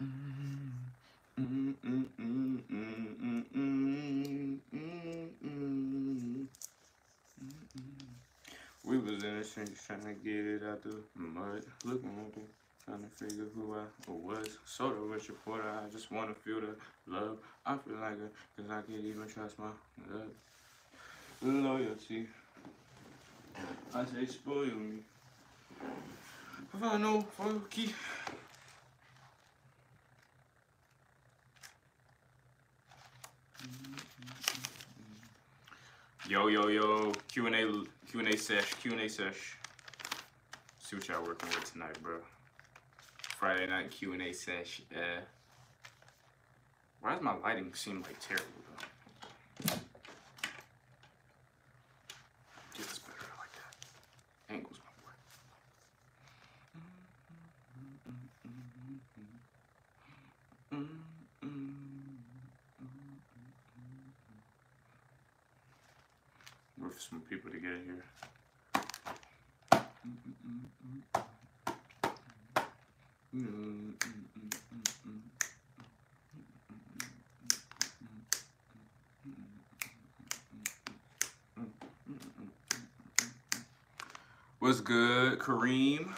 We was in the streets trying to get it out the mud. Looking at it, trying to figure who I was. Sort of rich reporter, I just want to feel the love. I feel like it, cause I can't even trust my love. Loyalty. I say spoil me. If I know funky. Yo, yo, yo, Q&A, Q&A sesh, Q&A sesh. See what y'all working with tonight, bro. Friday night Q&A sesh. Uh, why does my lighting seem like terrible, though? Get this better like that. Angles, my boy. Wait for some people to get in here. What's good, Kareem?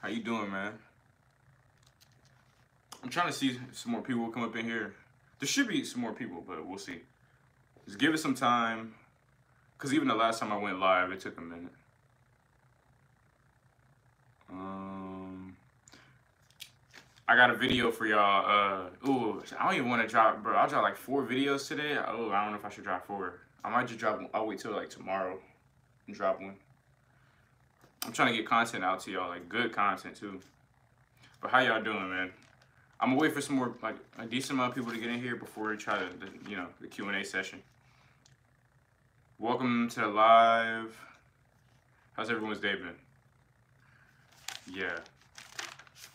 How you doing, man? I'm trying to see some more people come up in here. There should be some more people, but we'll see. Just give it some time. Cause even the last time I went live, it took a minute. Um, I got a video for y'all. Uh, ooh, I don't even want to drop, bro. I'll drop like four videos today. Oh, I don't know if I should drop four. I might just drop. I'll wait till like tomorrow and drop one. I'm trying to get content out to y'all, like good content too. But how y'all doing, man? I'm gonna wait for some more, like a decent amount of people to get in here before we try to, the, you know, the Q and A session. Welcome to the live. How's everyone's day been? Yeah.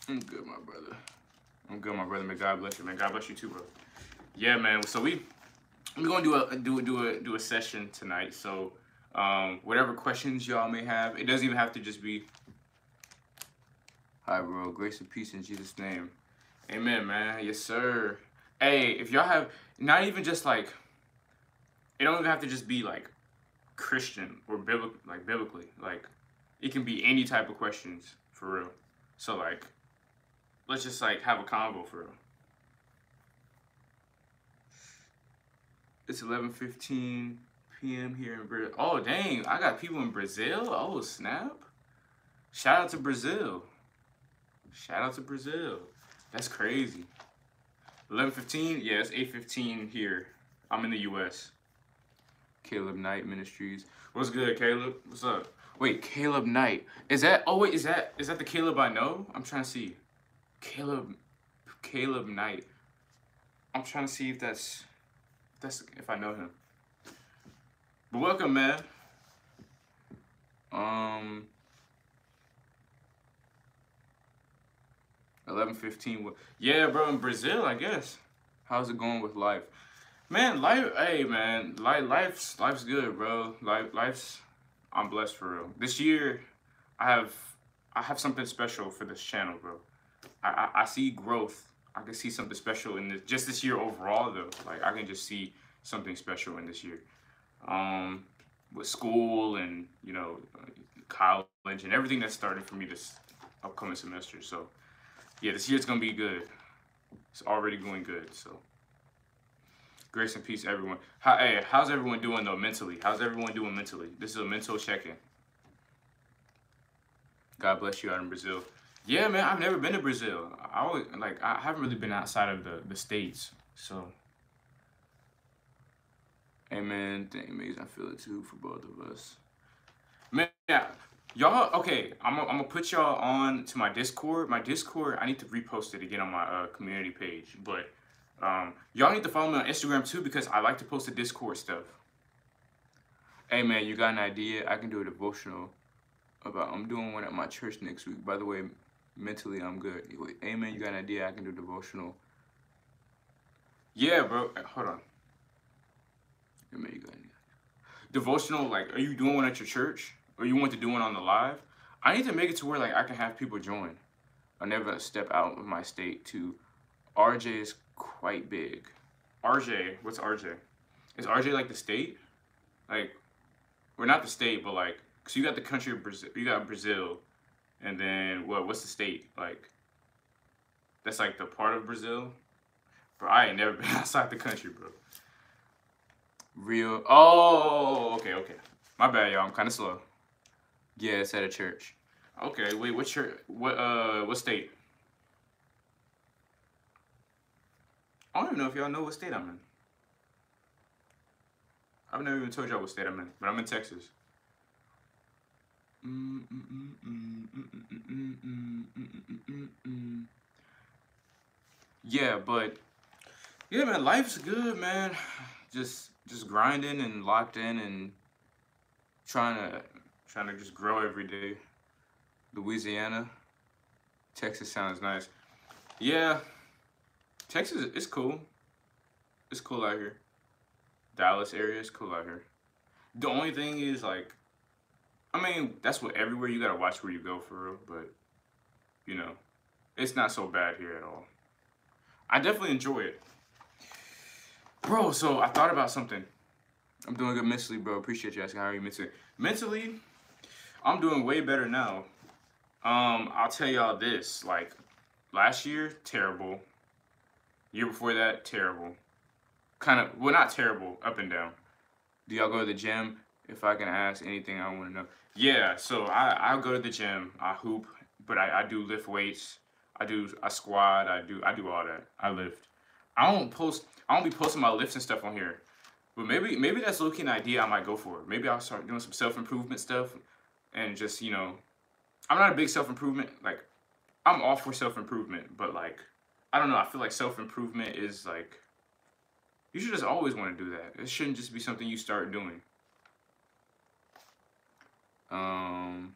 I'm good, my brother. I'm good, my brother. May God bless you, man. God bless you too, bro. Yeah, man. So we we're gonna do a do a do a do a session tonight. So um, whatever questions y'all may have, it doesn't even have to just be. Hi, bro. Grace and peace in Jesus' name. Amen, man. Yes, sir. Hey, if y'all have not even just like, it don't even have to just be like Christian or biblical, like biblically. Like, it can be any type of questions for real. So like, let's just like have a convo for real. It's 11:15 p.m. here in Brazil. Oh dang, I got people in Brazil. Oh snap! Shout out to Brazil. Shout out to Brazil. That's crazy. 11:15. Yeah, it's 8:15 here. I'm in the U.S. Caleb Knight Ministries. What's good, Caleb? What's up? Wait, Caleb Knight. Is that? Oh wait, is that is that the Caleb I know? I'm trying to see. Caleb, Caleb Knight. I'm trying to see if that's that's if I know him. But welcome, man. Um. 11:15. Yeah, bro, in Brazil, I guess. How's it going with life? Man, life, hey, man, life, life's, life's good, bro. Life, life's, I'm blessed for real. This year, I have, I have something special for this channel, bro. I, I, I see growth. I can see something special in this, just this year overall, though. Like, I can just see something special in this year. Um, with school and, you know, college and everything that's starting for me this upcoming semester. So, yeah, this year's gonna be good. It's already going good. So, grace and peace, everyone. How, hey, how's everyone doing though mentally? How's everyone doing mentally? This is a mental check-in. God bless you out in Brazil. Yeah, man, I've never been to Brazil. I always like I haven't really been outside of the the states. So, Amen. Thank amazing. I feel it too for both of us. Man, yeah. Y'all, okay, I'm gonna put y'all on to my Discord. My Discord, I need to repost it again on my uh, community page. But um, y'all need to follow me on Instagram too because I like to post the Discord stuff. Hey man, you got an idea? I can do a devotional about. I'm doing one at my church next week. By the way, mentally I'm good. Hey man, you got an idea? I can do a devotional. Yeah, bro. Hold on. Hey man, you got an idea? Devotional, like, are you doing one at your church? or you want to do one on the live, I need to make it to where like I can have people join. I never step out of my state to RJ is quite big. RJ, what's RJ? Is RJ like the state? Like, we're not the state, but like, cause you got the country of Brazil, you got Brazil, and then what? What's the state like? That's like the part of Brazil. Bro, I ain't never been outside the country, bro. Real. Oh, okay, okay. My bad, y'all. I'm kind of slow. Yeah, it's at a church. Okay, wait. What church? What uh? What state? I don't even know if y'all know what state I'm in. I've never even told y'all what state I'm in, but I'm in Texas. Yeah, but yeah, man, life's good, man. Just just grinding and locked in and trying to trying to just grow every day. Louisiana, Texas sounds nice. Yeah, Texas is cool. It's cool out here. Dallas area is cool out here. The only thing is like, I mean, that's what everywhere you gotta watch where you go for real. But you know, it's not so bad here at all. I definitely enjoy it. Bro, so I thought about something. I'm doing good mentally, bro. Appreciate you asking how are you mentally. Mentally, I'm doing way better now. Um, I'll tell y'all this, like last year, terrible. Year before that, terrible. Kind of, well, not terrible, up and down. Do y'all go to the gym? If I can ask anything, I want to know. Yeah, so I I go to the gym. I hoop, but I, I do lift weights. I do I squat. I do I do all that. I lift. I don't post. I don't be posting my lifts and stuff on here. But maybe maybe that's looking an idea I might go for. Maybe I'll start doing some self improvement stuff, and just you know, I'm not a big self improvement. Like, I'm all for self improvement, but like, I don't know. I feel like self improvement is like, you should just always want to do that. It shouldn't just be something you start doing. Um,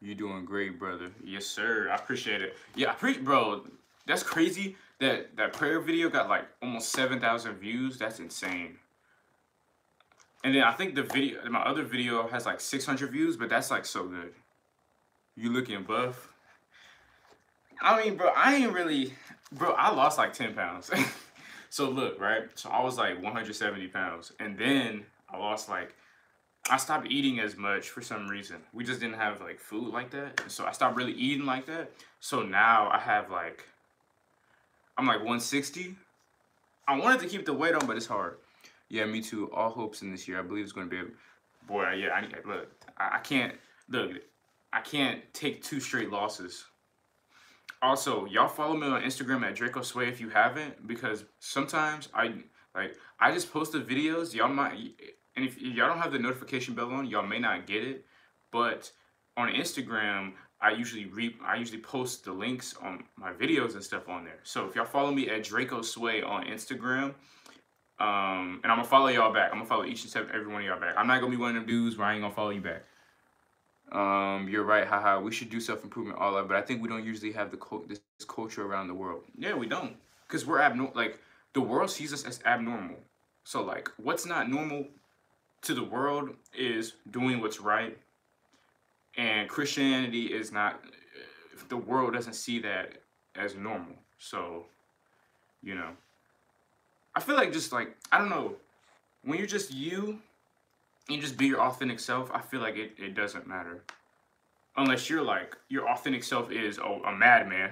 you doing great, brother. Yes, sir. I appreciate it. Yeah, I pre bro. That's crazy. That that prayer video got like almost seven thousand views. That's insane. And then I think the video, my other video has like six hundred views, but that's like so good. You looking buff? I mean, bro, I ain't really, bro. I lost like ten pounds. so look, right? So I was like one hundred seventy pounds, and then I lost like I stopped eating as much for some reason. We just didn't have like food like that. So I stopped really eating like that. So now I have like I'm like 160. I wanted to keep the weight on, but it's hard. Yeah, me too. All hopes in this year. I believe it's going to be a boy. Yeah, I look. I, I can't look. I can't take two straight losses. Also, y'all follow me on Instagram at Draco Sway if you haven't, because sometimes I like I just post the videos. Y'all might, and if y'all don't have the notification bell on, y'all may not get it. But on Instagram, I usually re I usually post the links on my videos and stuff on there. So if y'all follow me at Draco Sway on Instagram, um, and I'm gonna follow y'all back. I'm gonna follow each and every one of y'all back. I'm not gonna be one of them dudes where I ain't gonna follow you back. Um, you're right, haha. We should do self improvement all that, but I think we don't usually have the this culture around the world. Yeah, we don't, cause we're abnormal. Like the world sees us as abnormal. So like, what's not normal to the world is doing what's right and Christianity is not, the world doesn't see that as normal. So, you know, I feel like just like, I don't know, when you're just you, you just be your authentic self, I feel like it, it doesn't matter. Unless you're like, your authentic self is oh, a madman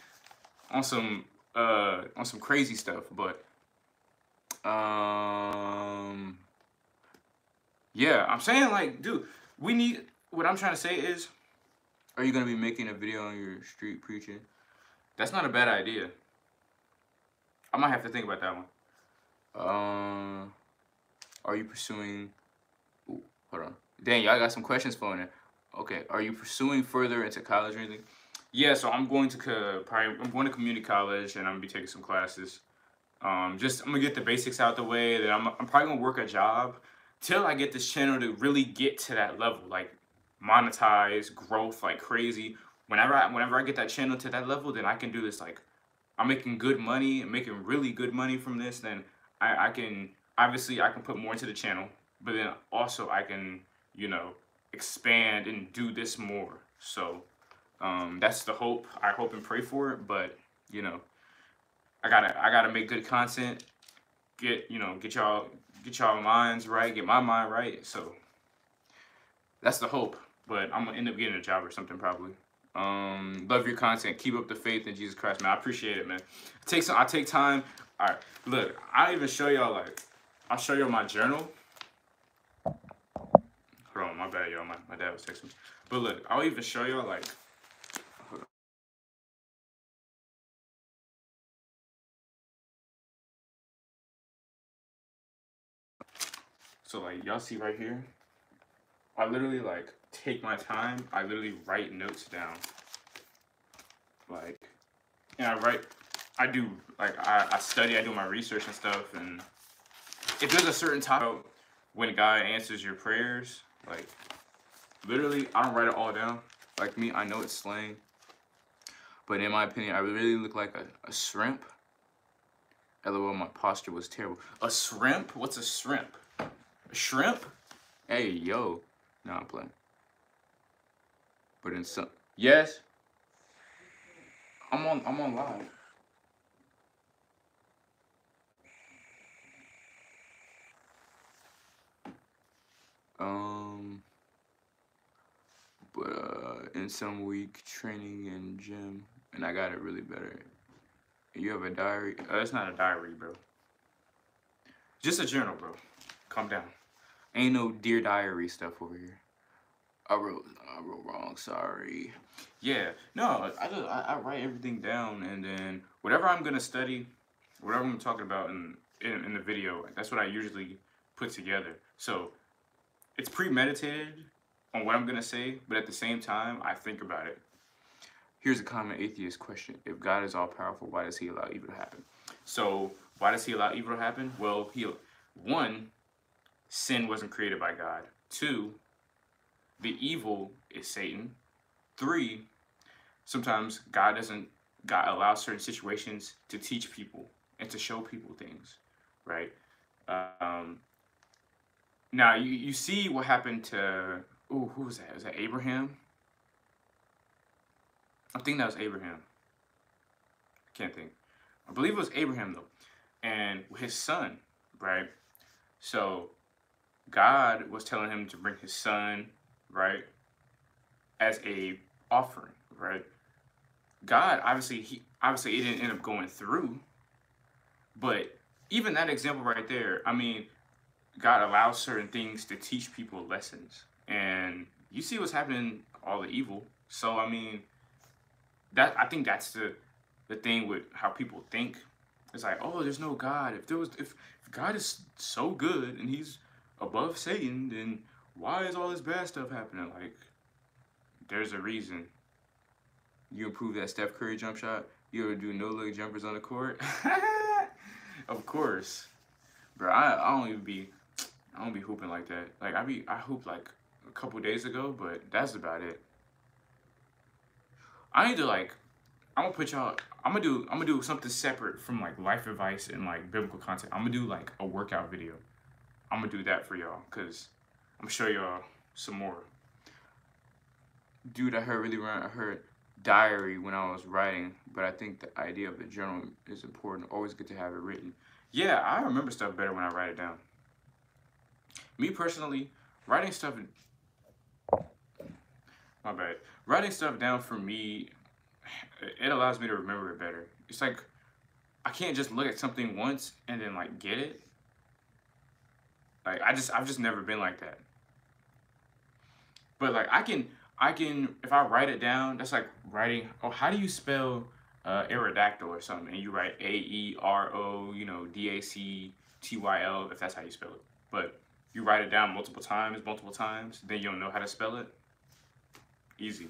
on some, uh, on some crazy stuff, but, um, yeah, I'm saying like, dude, we need, what I'm trying to say is, are you gonna be making a video on your street preaching? That's not a bad idea. I might have to think about that one. Um, are you pursuing? Hold on. Dang, y'all got some questions for me. Okay, are you pursuing further into college or anything? Yeah, so I'm going to probably I'm going to community college and I'm gonna be taking some classes. Um, just I'm gonna get the basics out the way. Then I'm I'm probably gonna work a job till I get this channel to really get to that level. Like monetize, growth like crazy. Whenever I whenever I get that channel to that level, then I can do this like I'm making good money, and making really good money from this, then I, I can obviously I can put more into the channel, but then also I can, you know, expand and do this more. So um, that's the hope. I hope and pray for it, but you know, I gotta I gotta make good content. Get you know get y'all get y'all minds right. Get my mind right. So that's the hope. But I'm gonna end up getting a job or something probably. Um, love your content. Keep up the faith in Jesus Christ, man. I appreciate it, man. I take some. I take time. All right, look. I even show y'all like. I'll show y'all my journal. Bad, y'all. My, my dad was texting me. But look, I'll even show y'all like. So like y'all see right here, I literally like take my time. I literally write notes down. Like, and I write, I do, like, I, I study, I do my research and stuff. And if there's a certain topic when God answers your prayers, like, literally, I don't write it all down. Like me, I know it's slang. But in my opinion, I really look like a, a shrimp. LOL, my posture was terrible. A shrimp? What's a shrimp? A shrimp? Hey, yo. No, I'm playing. But in some, yes. I'm on. I'm on live. Um. But uh, in some week training and gym, and I got it really better. You have a diary? Uh, it's not a diary, bro. Just a journal, bro. Calm down. Ain't no dear diary stuff over here. I wrote, I wrote wrong. Sorry. Yeah, no, I just I, I write everything down, and then whatever I'm gonna study, whatever I'm talking about in, in in the video, that's what I usually put together. So it's premeditated on what I'm gonna say, but at the same time, I think about it. Here's a common atheist question: If God is all powerful, why does He allow evil to happen? So why does He allow evil to happen? Well, He one, sin wasn't created by God. Two, the evil is Satan. Three, sometimes God doesn't God allows certain situations to teach people and to show people things, right? Um, now you, you see what happened to oh who was that? Was that Abraham? I think that was Abraham. I can't think. I believe it was Abraham though, and his son, right? So God was telling him to bring his son right? As a offering, right? God obviously he obviously it didn't end up going through, but even that example right there, I mean, God allows certain things to teach people lessons, and you see what's happening, all the evil. So I mean, that I think that's the the thing with how people think. It's like, oh, there's no God. If there was, if, if God is so good and He's above Satan, then why is all this bad stuff happening? Like, there's a reason. You improve that Steph Curry jump shot. You ever do no leg jumpers on the court? of course, bro. I, I don't even be I don't be hooping like that. Like I be I hooped like a couple days ago, but that's about it. I need to like I'm gonna put y'all I'm gonna do I'm gonna do something separate from like life advice and like biblical content. I'm gonna do like a workout video. I'm gonna do that for y'all because I'm gonna show y'all some more. Dude, I heard really wrong. I heard diary when I was writing, but I think the idea of the journal is important. Always good to have it written. Yeah, I remember stuff better when I write it down. Me personally, writing stuff. My bad. Writing stuff down for me, it allows me to remember it better. It's like I can't just look at something once and then like get it. Like I just I've just never been like that. But like I can I can if I write it down, that's like writing. Oh, how do you spell uh, Aerodactyl or something? And you write A E R O, you know, D A C T Y L, if that's how you spell it. But you write it down multiple times, multiple times, then you'll know how to spell it. Easy.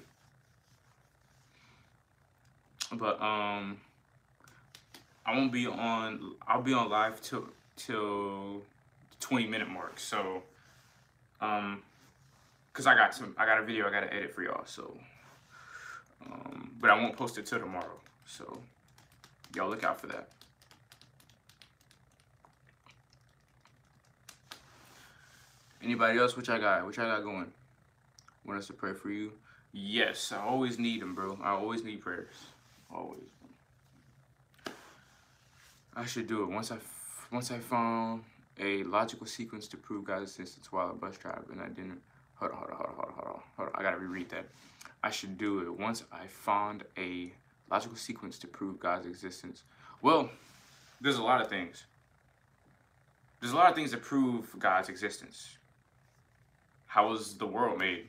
But um, I won't be on. I'll be on live till till 20 minute mark. So um Cause I got some, I got a video I gotta edit for y'all. So, um, but I won't post it till tomorrow. So, y'all look out for that. Anybody else? Which I got? Which I got going? Want us to pray for you? Yes, I always need them, bro. I always need prayers. Always. I should do it once I once I found a logical sequence to prove God's existence while a bus driver, and I didn't. Hold on, hold on, hold on, hold on, hold on, hold on. I gotta reread that. I should do it once I found a logical sequence to prove God's existence. Well, there's a lot of things. There's a lot of things that prove God's existence. How was the world made?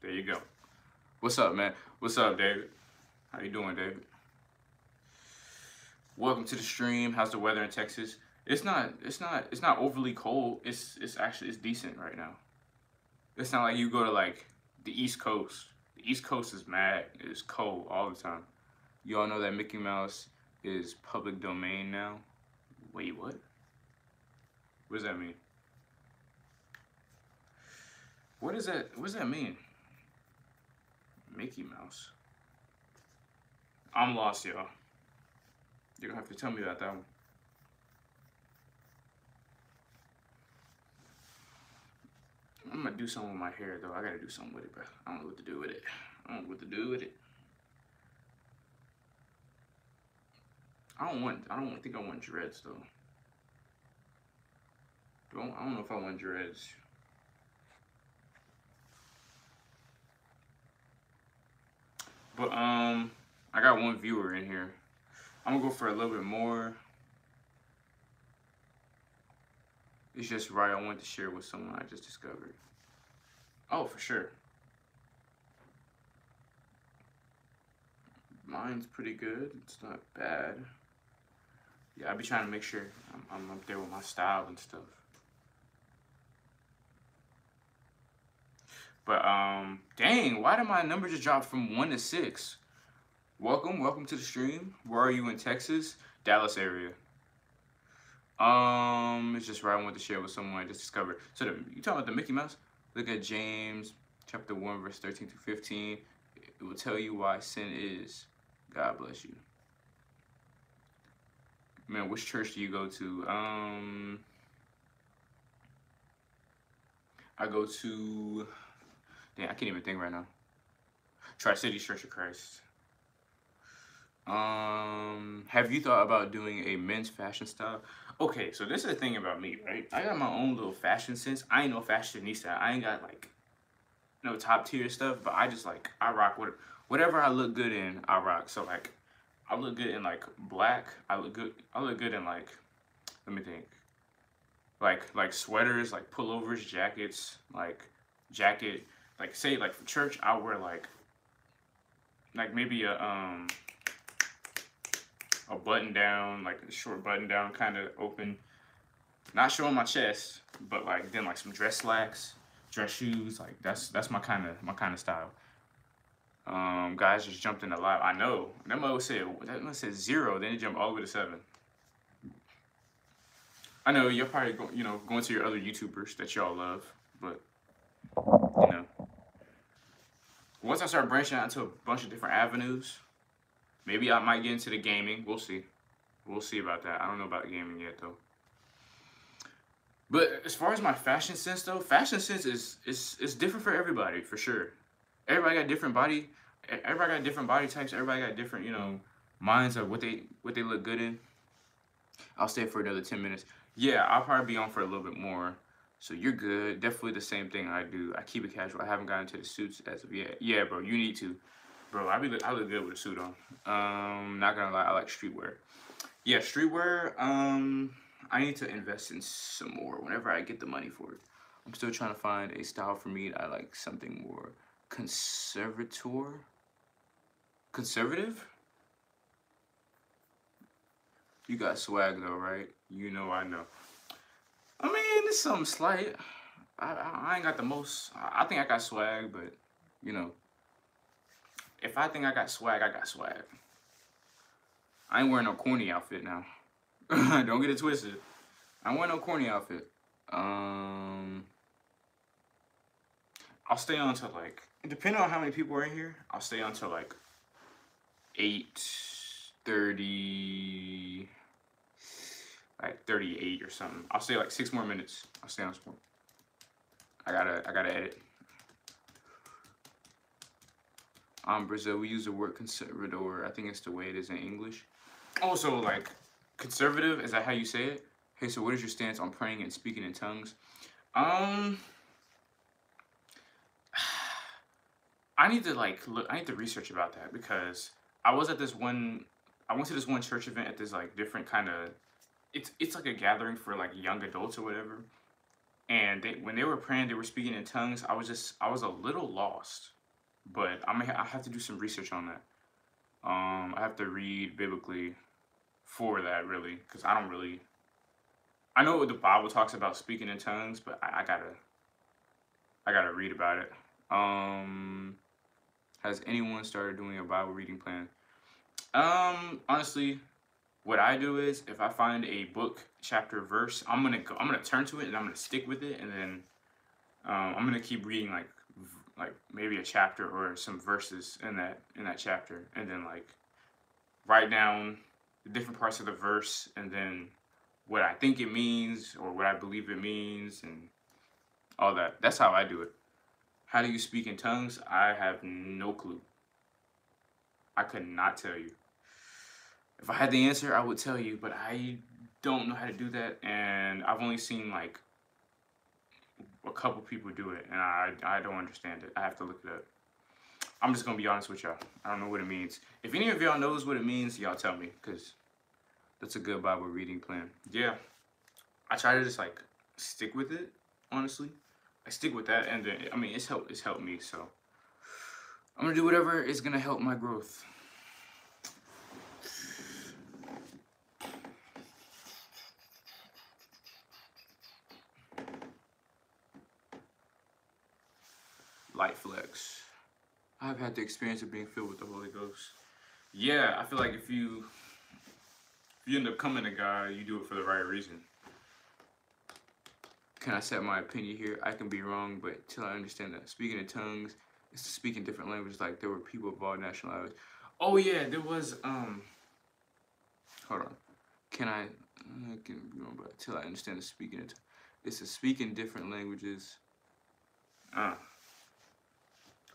There you go. What's up, man? What's up, David? How you doing, David? Welcome to the stream. How's the weather in Texas? It's not it's not it's not overly cold. It's it's actually it's decent right now. It's not like you go to like the East Coast. The East Coast is mad. It's cold all the time. You all know that Mickey Mouse is public domain now. Wait, what? What does that mean? What does that what does that mean? Mickey Mouse. I'm lost, y'all. You're gonna have to tell me about that one. I'm gonna do something with my hair though. I gotta do something with it, bro. I don't know what to do with it. I don't know what to do with it. I don't want. I don't think I want dreads though. Don't. I don't know if I want dreads. But um, I got one viewer in here. I'm gonna go for a little bit more. It's just right. I want to share with someone I just discovered. Oh, for sure. Mine's pretty good. It's not bad. Yeah, I be trying to make sure I'm, I'm up there with my style and stuff. But um, dang, why did my number just drop from one to six? Welcome, welcome to the stream. Where are you in Texas? Dallas area. Um, it's just right I want to share with someone I just discovered. So the, you talking about the Mickey Mouse? Look at James chapter 1, verse 13 to 15. It will tell you why sin is. God bless you. Man, which church do you go to? Um, I go to. Damn, I can't even think right now. Tri City Church of Christ. Um, have you thought about doing a men's fashion style? Okay, so this is the thing about me, right? I got my own little fashion sense. I ain't no fashionista. I ain't got like no top tier stuff, but I just like I rock what whatever I look good in, I rock. So like I look good in like black. I look good I look good in like let me think. Like like sweaters, like pullovers, jackets, like jacket, like say like for church I'll wear like like maybe a um a button down, like a short button down, kind of open. Not showing my chest, but like then like some dress slacks, dress shoes. Like that's that's my kind of my kind of style. Um, guys just jumped in a lot. I know. That mother said that must said zero. Then it jumped all the way to seven. I know you're probably go, you know going to your other YouTubers that y'all love, but you know, once I start branching out into a bunch of different avenues, Maybe I might get into the gaming. We'll see. We'll see about that. I don't know about gaming yet though. But as far as my fashion sense though, fashion sense is is is different for everybody for sure. Everybody got different body. Everybody got different body types. Everybody got different you know minds of what they what they look good in. I'll stay for another ten minutes. Yeah, I'll probably be on for a little bit more. So you're good. Definitely the same thing I do. I keep it casual. I haven't gotten into the suits as of yet. Yeah, bro, you need to. Bro, I be I look good with a suit on. Um, not gonna lie, I like streetwear. Yeah, streetwear. Um, I need to invest in some more whenever I get the money for it. I'm still trying to find a style for me. I like something more conservator. Conservative. You got swag though, right? You know I know. I mean, it's something slight. I, I, I ain't got the most. I think I got swag, but you know, if I think I got swag, I got swag. I ain't wearing no corny outfit now. Don't get it twisted. I ain't wearing no corny outfit. Um, I'll stay on to like, depending on how many people are in here, I'll stay on to like 8.30, like 38 or something. I'll say like six more minutes. I'll stay on sport. I gotta, I gotta edit. um, Brazil, we use the word conservador. I think it's the way it is in English. Also, like, conservative. Is that how you say it? Hey, so what is your stance on praying and speaking in tongues? Um, I need to like look. I need to research about that because I was at this one. I went to this one church event at this like different kind of. It's it's like a gathering for like young adults or whatever, and they when they were praying, they were speaking in tongues. I was just I was a little lost, but I'm I have to do some research on that. Um, I have to read biblically for that really because I don't really. I know what the Bible talks about speaking in tongues, but I, I gotta. I gotta read about it. Um, has anyone started doing a Bible reading plan? Um, honestly, what I do is if I find a book, chapter, verse, I'm gonna go. I'm gonna turn to it and I'm gonna stick with it, and then um, I'm gonna keep reading like like maybe a chapter or some verses in that in that chapter, and then like write down the different parts of the verse, and then what I think it means or what I believe it means, and all that. That's how I do it. How do you speak in tongues? I have no clue. I could not tell you. If I had the answer, I would tell you, but I don't know how to do that, and I've only seen like a couple people do it, and I I don't understand it. I have to look it up. I'm just gonna be honest with y'all. I don't know what it means. If any of y'all knows what it means, y'all tell me, cause that's a good Bible reading plan. Yeah, I try to just like stick with it, honestly. I stick with that, and then I mean it's helped. It's helped me. So I'm gonna do whatever is gonna help my growth. I've had the experience of being filled with the Holy Ghost. Yeah, I feel like if you if you end up coming to God, you do it for the right reason can I set my opinion here? I can be wrong, but till I understand that speaking in tongues is to speak in different languages. Like there were people of all nationalities. Oh yeah, there was. Um, hold on. Can I? I can be wrong, but till I understand the speaking it, it's to speak in different languages. Uh,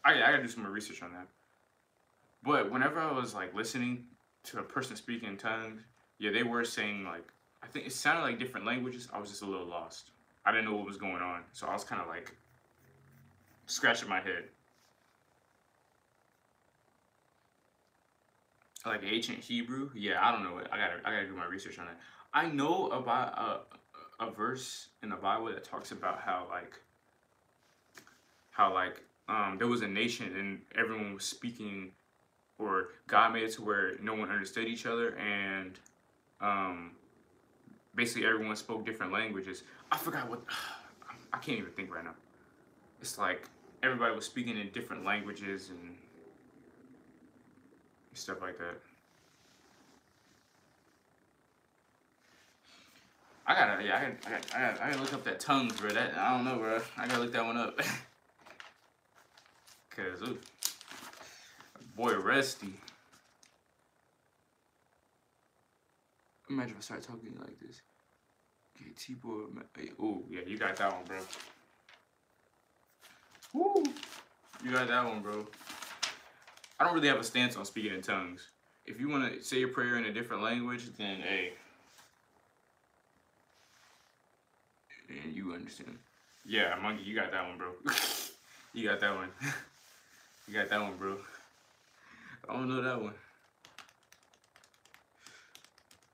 I I gotta do some more research on that. But whenever I was like listening to a person speaking in tongues, yeah, they were saying like I think it sounded like different languages. I was just a little lost. I didn't know what was going on. So I was kind of like scratching my head. Like ancient Hebrew? Yeah, I don't know. I gotta, I gotta do my research on that. I know about a, a verse in the Bible that talks about how like, how like, um, there was a nation and everyone was speaking, or God made it to where no one understood each other, and um, basically everyone spoke different languages. I forgot what I can't even think right now. It's like everybody was speaking in different languages and stuff like that. I gotta, yeah, I gotta, I gotta, I gotta, I gotta look up that tongues, bro. That I don't know, bro. I gotta look that one up. Cause, ooh, boy, Rusty. Imagine if I start talking like this. Okay, T-boy. Oh, yeah, you got that one, bro. Woo! You got that one, bro. I don't really have a stance on speaking in tongues. If you want to say your prayer in a different language, then hey. And you understand. Yeah, monkey, you got that one, bro. you got that one. you got that one, bro. I don't know that one.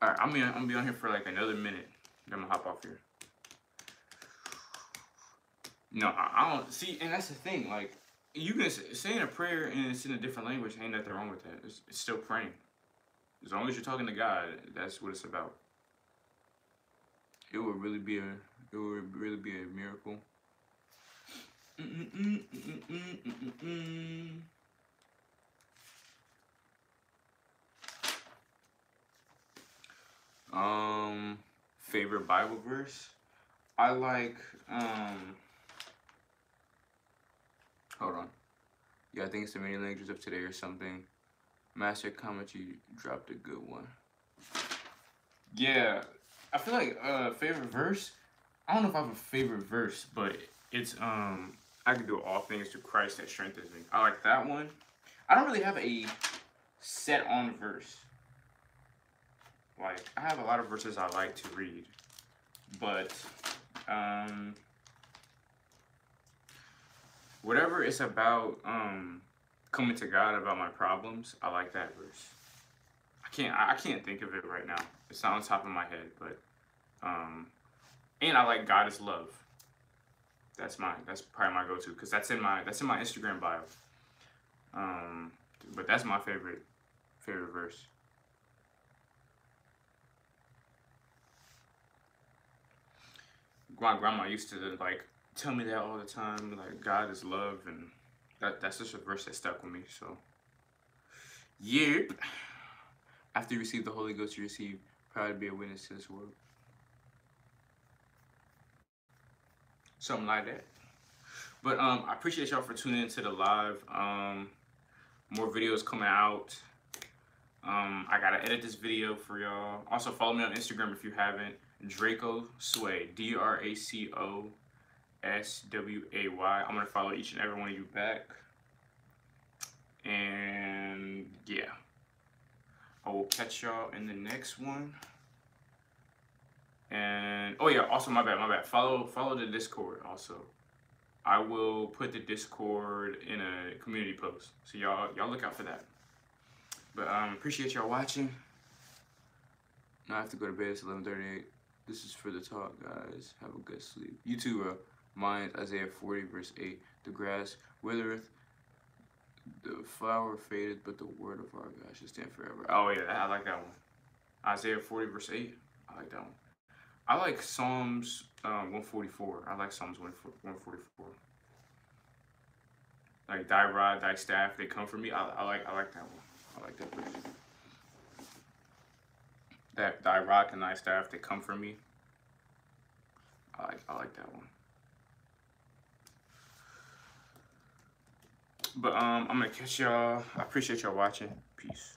Alright, I'm gonna, I'm gonna be on here for like another minute. Then I'm gonna hop off here. No, I, don't see, and that's the thing. Like, you can say in a prayer and it's in a different language. Ain't nothing wrong with that. It's, it's still praying. As long as you're talking to God, that's what it's about. It would really be a, it would really be a miracle. Um, favorite Bible verse? I like, um, hold on. Yeah, I think it's the many languages of today or something. Master comment, you dropped a good one. Yeah, I feel like uh favorite verse. I don't know if I have a favorite verse, but it's um I can do all things through Christ that strengthens me. I like that one. I don't really have a set on verse. like I have a lot of verses I like to read, but um, whatever it's about um, coming to God about my problems, I like that verse. I can't I can't think of it right now. It's not on top of my head, but um, and I like God is love. That's my that's probably my go-to because that's in my that's in my Instagram bio. Um, but that's my favorite favorite verse. My grandma used to like tell me that all the time, like God is love, and that that's just a verse that stuck with me. So, yep. After you receive the Holy Ghost, you receive proud to be a witness to this world. Something like that. But um, I appreciate y'all for tuning into the live. Um, more videos coming out. Um, I gotta edit this video for y'all. Also follow me on Instagram if you haven't. Draco Sway, D R A C O S W A Y. I'm gonna follow each and every one of you back. And yeah, I will catch y'all in the next one. And oh yeah, also my bad, my bad. Follow follow the Discord also. I will put the Discord in a community post. So y'all y'all look out for that. But um appreciate y'all watching. Now I have to go to bed. It's 11:38. This is for the talk, guys. Have a good sleep. You too, bro. Mine Isaiah 40 verse 8. The grass withereth, the flower faded, but the word of our God shall stand forever. Oh yeah, I like that one. Isaiah 40 verse 8. I like that one. I like Psalms um, 144. I like Psalms 144. Like thy rod, thy staff, they come for me. I, I like I like that one. I like that. That thy rock and thy staff, they come for me. I like I like that one. But um, I'm gonna catch y'all. I appreciate y'all watching. Peace.